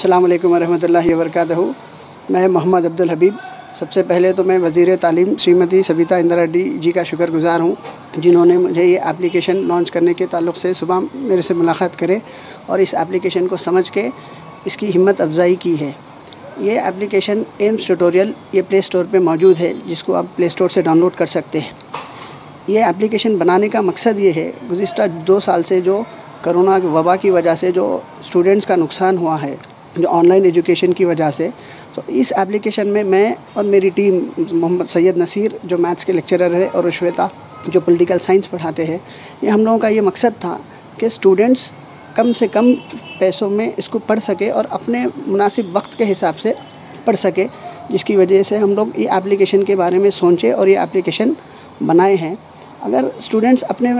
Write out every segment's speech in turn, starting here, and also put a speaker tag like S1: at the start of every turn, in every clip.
S1: السلام علیکم ورحمۃ اللہ وبرکاتہ۔ میں محمد عبدالحبیب۔ سب سے پہلے تو میں وزیر تعلیم شریمتی سبیتا اندرا ڈی جی کا شکر گزار ہوں، جنہوں نے مجھے یہ اپلیکیشن لانچ کرنے کے تعلق سے صبح میرے سے ملاقات کرے اور اس اپلیکیشن کو سمجھ کے اس کی ہمت افزائی کی ہے۔ یہ اپلیکیشن ایمس ٹیوٹوریل یہ پلے اسٹور پہ موجود ہے، جس کو آپ پلے اسٹور سے ڈاؤن لوڈ کر سکتے ہیں۔ یہ اپلیکیشن بنانے کا مقصد یہ ہے، گزشتہ دو سال سے جو کرونا وبا کی وجہ سے جو اسٹوڈنٹس کا نقصان ہوا ہے جو آن لائن ایجوکیشن کی وجہ سے۔ تو اس اپلیکیشن میں میں اور میری ٹیم محمد سید نصیر جو میتھس کے لیکچرر ہے اور رشویتا جو پولیٹیکل سائنس پڑھاتے ہیں، یہ ہم لوگوں کا یہ مقصد تھا کہ اسٹوڈنٹس کم سے کم پیسوں میں اس کو پڑھ سکے اور اپنے مناسب وقت کے حساب سے پڑھ سکے، جس کی وجہ سے ہم لوگ یہ اپلیکیشن کے بارے میں سوچے اور یہ اپلیکیشن بنائے ہیں۔ اگر اسٹوڈنٹس اپنے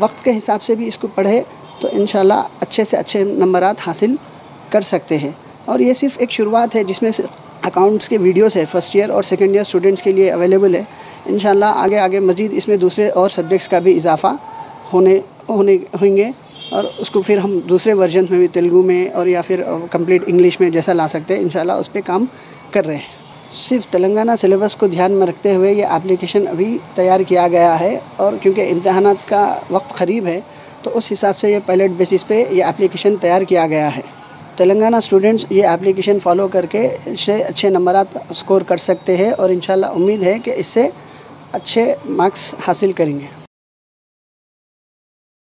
S1: وقت کے حساب سے بھی اس کو پڑھے تو انشاءاللہ اچھے سے اچھے نمبرات حاصل کر سکتے ہیں۔ اور یہ صرف ایک شروعات ہے جس میں اکاؤنٹس کے ویڈیوز ہے فرسٹ ایئر اور سیکنڈ ایئر اسٹوڈنٹس کے لیے اویلیبل ہے۔ انشاءاللہ آگے آگے مزید اس میں دوسرے اور سبجیکٹس کا بھی اضافہ ہونے ہونے، ہوئیں گے۔ اور اس کو پھر ہم دوسرے ورژن میں بھی تیلگو میں اور یا پھر کمپلیٹ انگلش میں جیسا لا سکتے ہیں۔ انشاءاللہ اس پہ کام کر رہے ہیں۔ صرف تلنگانہ سلیبس کو دھیان میں رکھتے ہوئے یہ اپلیکیشن ابھی تیار کیا گیا ہے۔ اور کیونکہ امتحانات کا وقت قریب ہے، تو اس حساب سے یہ پائلٹ بیسس پہ یہ اپلیکیشن تیار کیا گیا ہے۔ تلنگانہ اسٹوڈنٹس یہ اپلیکیشن فالو کر کے اس سے اچھے نمبرات اسکور کر سکتے ہیں اور انشاءاللہ امید ہے کہ اس سے اچھے مارکس حاصل کریں گے۔